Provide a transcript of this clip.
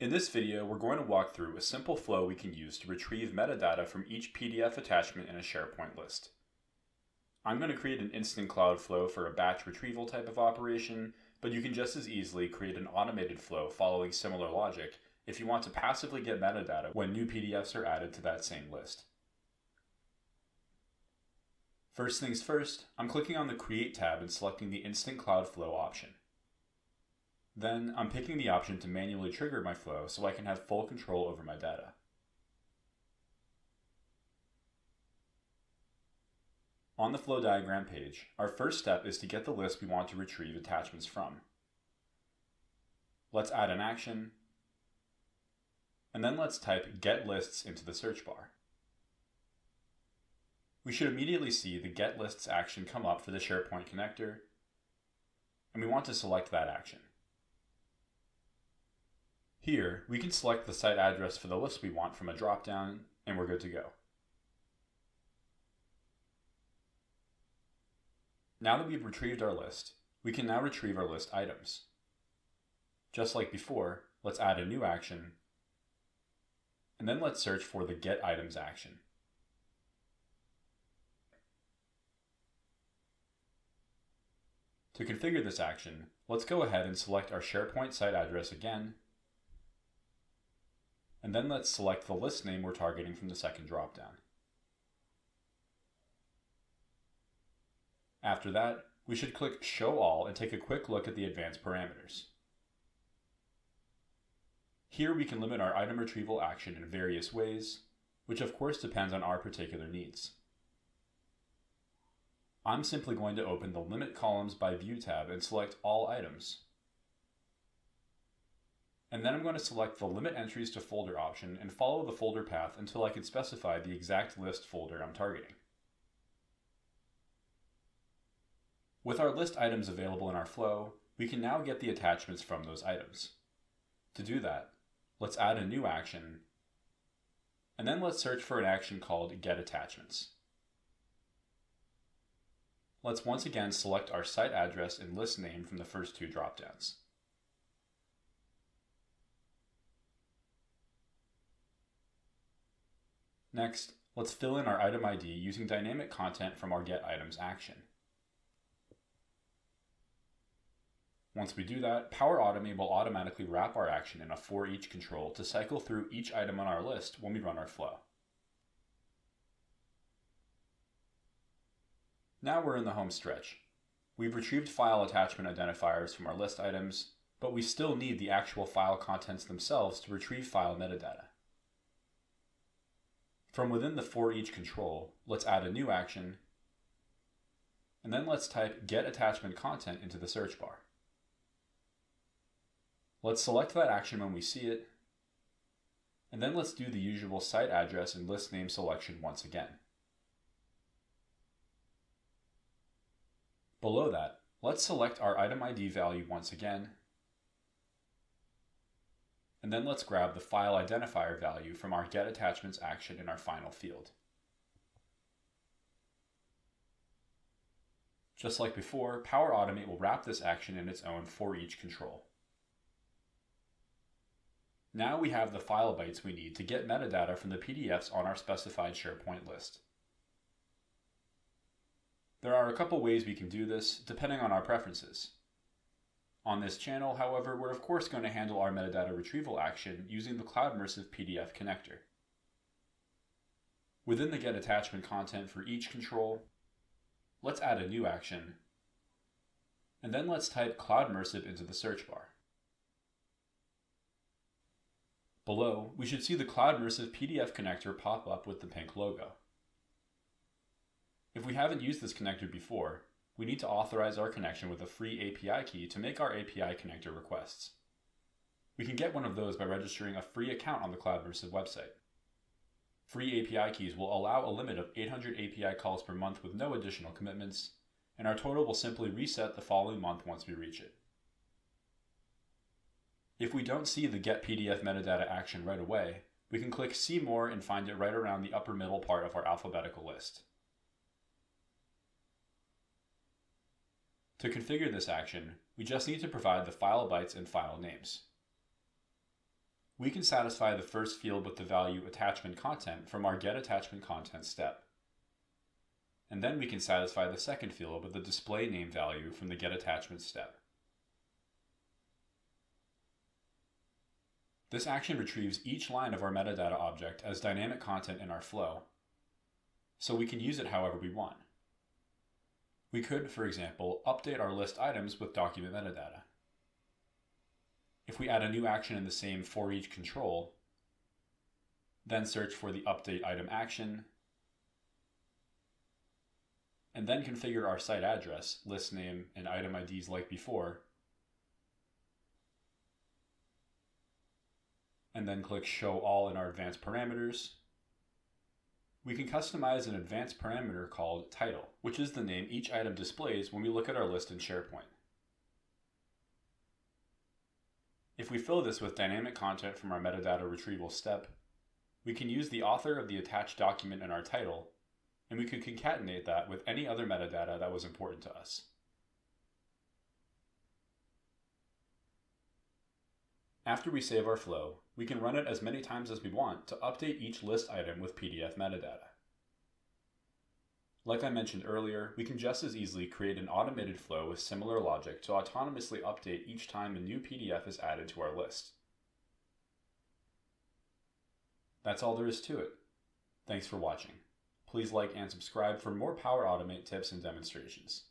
In this video, we're going to walk through a simple flow we can use to retrieve metadata from each PDF attachment in a SharePoint list. I'm going to create an instant cloud flow for a batch retrieval type of operation, but you can just as easily create an automated flow following similar logic if you want to passively get metadata when new PDFs are added to that same list. First things first, I'm clicking on the Create tab and selecting the Instant Cloud Flow option. Then I'm picking the option to manually trigger my flow so I can have full control over my data. On the flow diagram page, our first step is to get the list we want to retrieve attachments from. Let's add an action, and then let's type get lists into the search bar. We should immediately see the get lists action come up for the SharePoint connector, and we want to select that action. Here, we can select the site address for the list we want from a dropdown, and we're good to go. Now that we've retrieved our list, we can now retrieve our list items. Just like before, let's add a new action, and then let's search for the Get Items action. To configure this action, let's go ahead and select our SharePoint site address again and then let's select the list name we're targeting from the second dropdown. After that, we should click Show All and take a quick look at the advanced parameters. Here we can limit our item retrieval action in various ways, which of course depends on our particular needs. I'm simply going to open the Limit Columns by View tab and select All Items, and then I'm going to select the Limit Entries to Folder option and follow the folder path until I can specify the exact list folder I'm targeting. With our list items available in our flow, we can now get the attachments from those items. To do that, let's add a new action, and then let's search for an action called Get Attachments. Let's once again select our site address and list name from the first two dropdowns. Next, let's fill in our item ID using dynamic content from our get items action. Once we do that, Power Automate will automatically wrap our action in a for each control to cycle through each item on our list when we run our flow. Now we're in the home stretch. We've retrieved file attachment identifiers from our list items, but we still need the actual file contents themselves to retrieve file metadata. From within the for each control, let's add a new action, and then let's type get attachment content into the search bar. Let's select that action when we see it, and then let's do the usual site address and list name selection once again. Below that, let's select our item ID value once again and then let's grab the file identifier value from our get attachments action in our final field. Just like before, Power Automate will wrap this action in its own for each control. Now we have the file bytes we need to get metadata from the PDFs on our specified SharePoint list. There are a couple ways we can do this, depending on our preferences. On this channel, however, we're of course going to handle our metadata retrieval action using the CloudMersive PDF connector. Within the get attachment content for each control, let's add a new action, and then let's type CloudMersive into the search bar. Below, we should see the CloudMersive PDF connector pop up with the pink logo. If we haven't used this connector before, we need to authorize our connection with a free API key to make our API connector requests. We can get one of those by registering a free account on the CloudMersive website. Free API keys will allow a limit of 800 API calls per month with no additional commitments, and our total will simply reset the following month once we reach it. If we don't see the Get PDF metadata action right away, we can click See More and find it right around the upper middle part of our alphabetical list. To configure this action, we just need to provide the file bytes and file names. we can satisfy the first field with the value attachment content from our get attachment content step. And then we can satisfy the second field with the display name value from the get attachment step. This action retrieves each line of our metadata object as dynamic content in our flow, so we can use it however we want. We could, for example, update our list items with document metadata. If we add a new action in the same for each control, then search for the update item action, and then configure our site address, list name, and item IDs like before, and then click Show All in our advanced parameters, we can customize an advanced parameter called title, which is the name each item displays when we look at our list in SharePoint. If we fill this with dynamic content from our metadata retrieval step, we can use the author of the attached document in our title, and we could concatenate that with any other metadata that was important to us. After we save our flow, we can run it as many times as we want to update each list item with PDF metadata. Like I mentioned earlier, we can just as easily create an automated flow with similar logic to autonomously update each time a new PDF is added to our list. That's all there is to it. Thanks for watching. Please like and subscribe for more Power Automate tips and demonstrations.